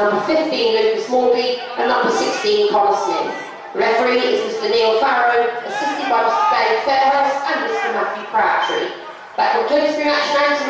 number 15 Lucas Morby, and number 16 Connor Smith. The referee is Mr Neil Farrow, assisted by Mr Dave Fairhurst and Mr Matthew Crabtree. That concludes the match announcement.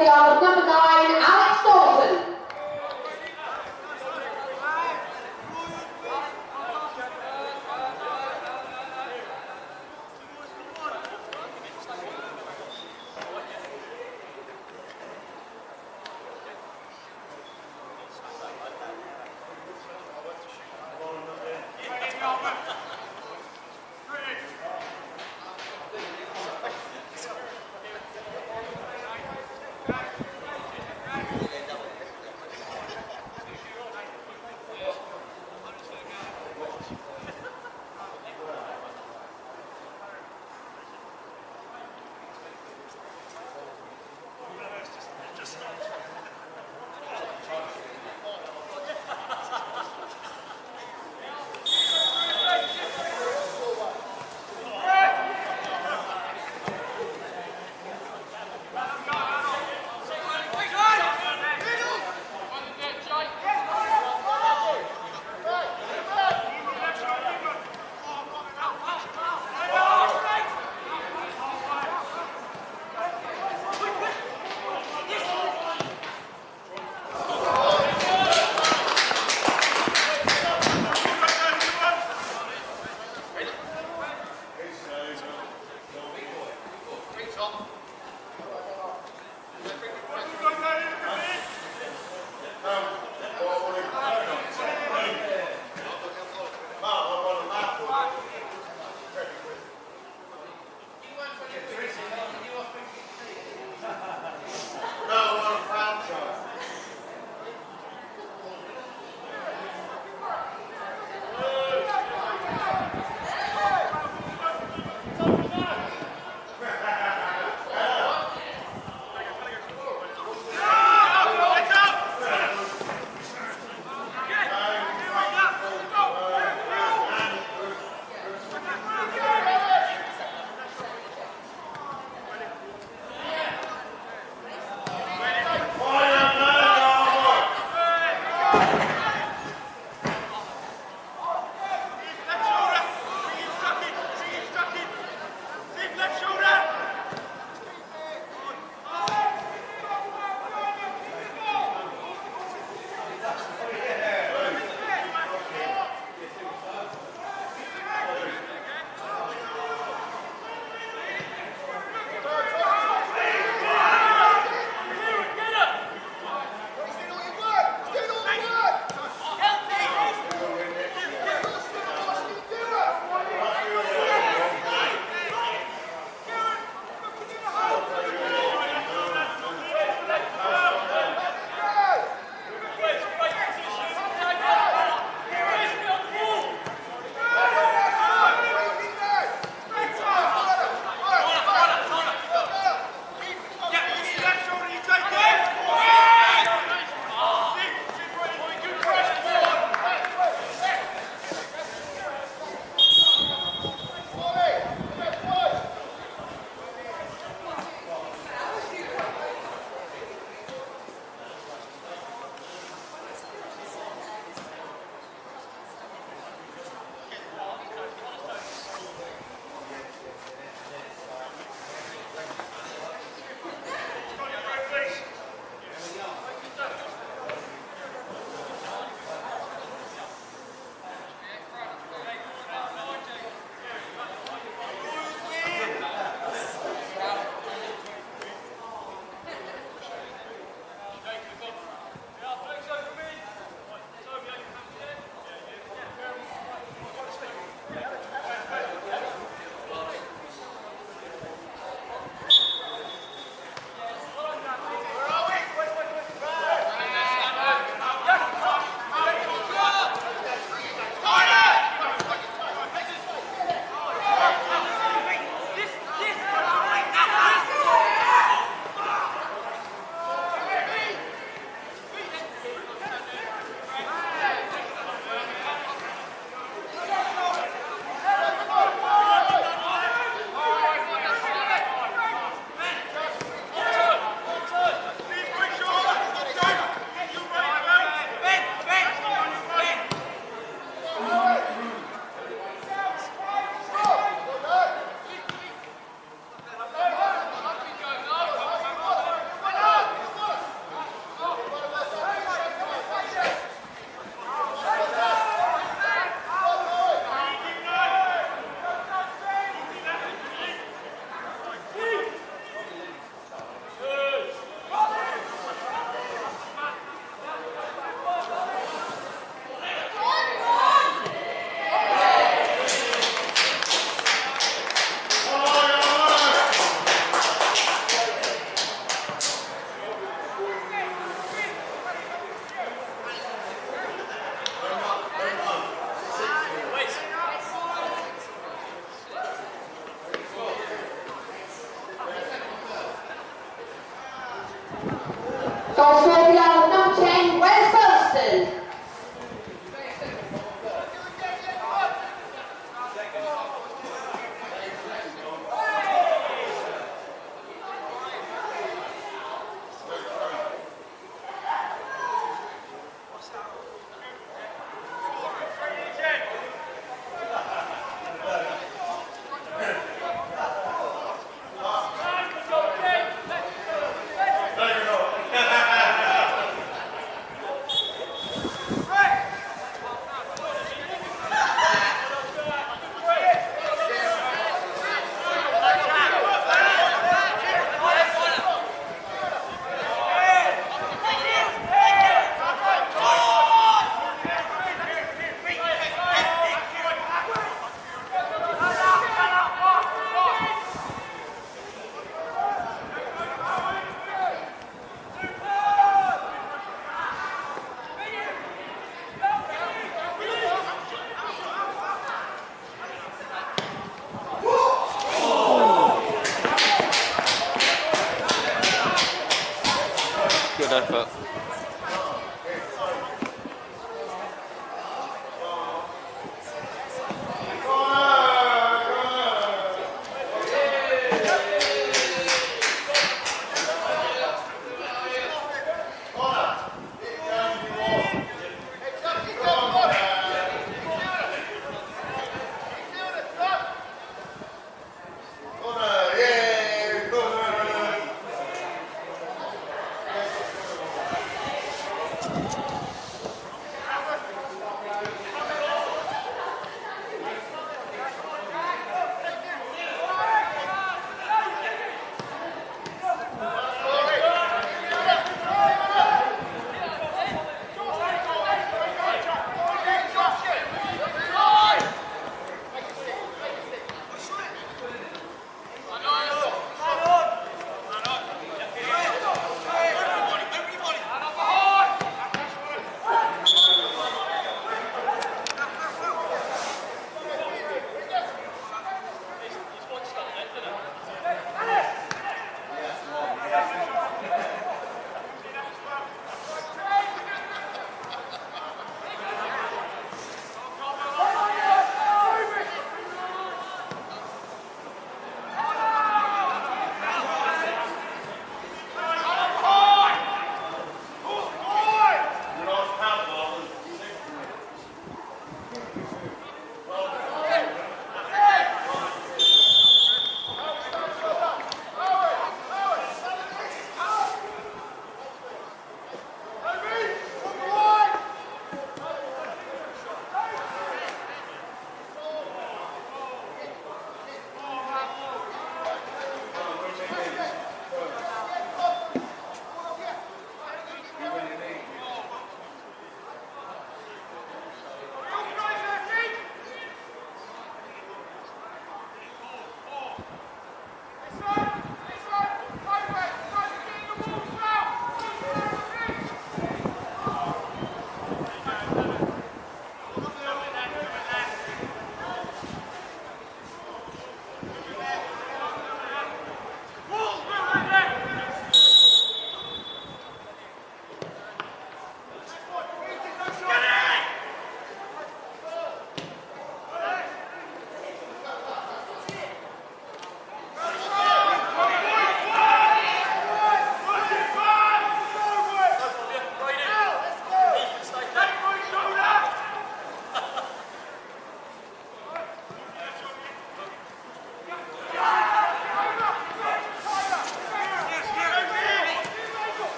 Scored beyond number nine,